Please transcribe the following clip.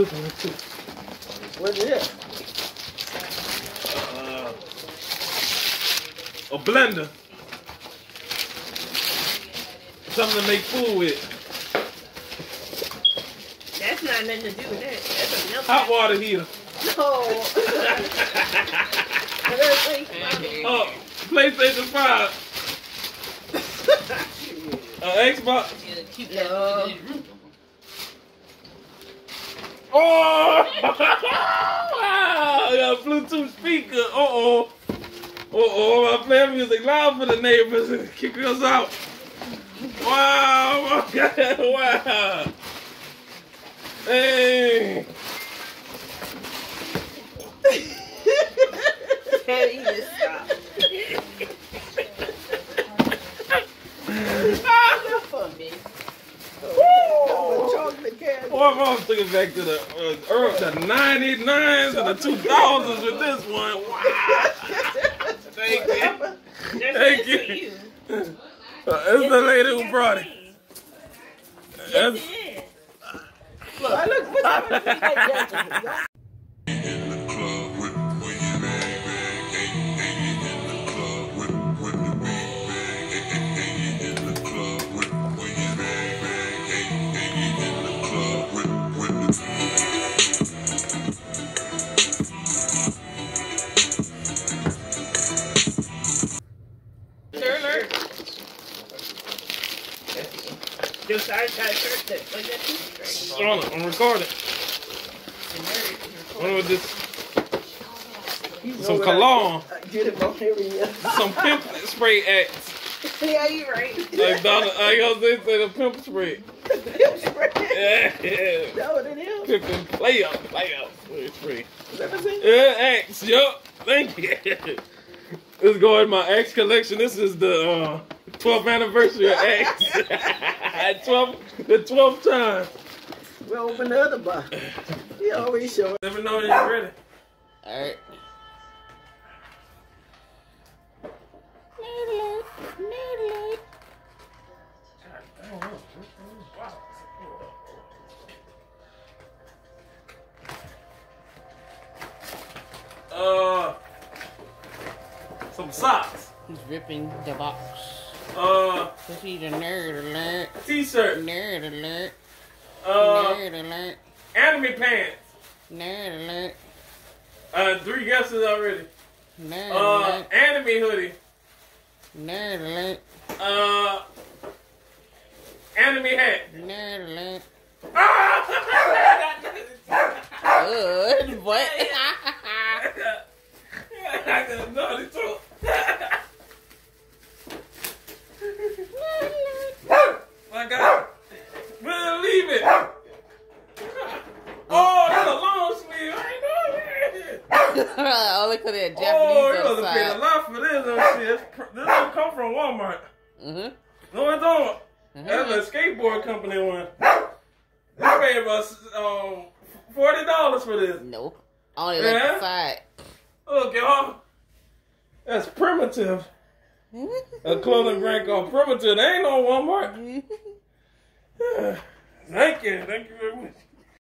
What is it? Uh, a blender. Something to make food with. That's not nothing to do with that. That's a milk. Hot water heater. No. Oh, PlayStation 5. Uh, Xbox. No. Oh! wow! I got a Bluetooth speaker. Uh oh. Uh oh. I'm playing music loud for the neighbors and kick us out. Wow! wow! Hey! Teddy, you stop. Good for me. Oh, chocolate candy. Boy, my mom took it back to the uh, early, the 99s and the 2000s with this one. Wow! Thank you. Thank you. for. Uh, it's the lady who brought it. That's, Yeah. I look, what the Just I got a shirt that was that too straight. on it, I'm recording. What was this? You Some I- cologne. I Get him on every year. Some pimp spray acts. Yeah, you right. Like Donna, I gonna say, say the pimp spray. Pimp spray. Yeah, yeah. That what it is? Pimpin' play up, play up. Spray, spray. Let me see. Yeah, Axe, yup. Thank you. This go in my Axe collection. This is the uh, 12th anniversary of Axe. 12th, the 12th time. We'll open the other box. He always show it. Let me know when you're ready. Alright. Uh, some socks. He's ripping the box. Uh, Cause he's a nerd alert. t-shirt. Nerd alert. Uh, Nerd alert. anime pants. Nerd alert. Uh, three guesses already. Nerd Uh, alert. anime hoodie. Nerd alert. Uh, anime hat. Nerd alert. Ah! Good. What? I got Naruto. My God. Believe it. Oh, that's a long sleeve. I ain't know that. They're Japanese Oh, you must have paid a lot for this. Oh, shit. This don't come from Walmart. Mm-hmm. No, it don't. Mhm. That's a skateboard company one. I paid about um, forty dollars for this. Nope. Only Yeah? the side. Look, y'all. That's primitive. A clothing brand called Primitive. They ain't no Walmart. Thank you. Thank you very much.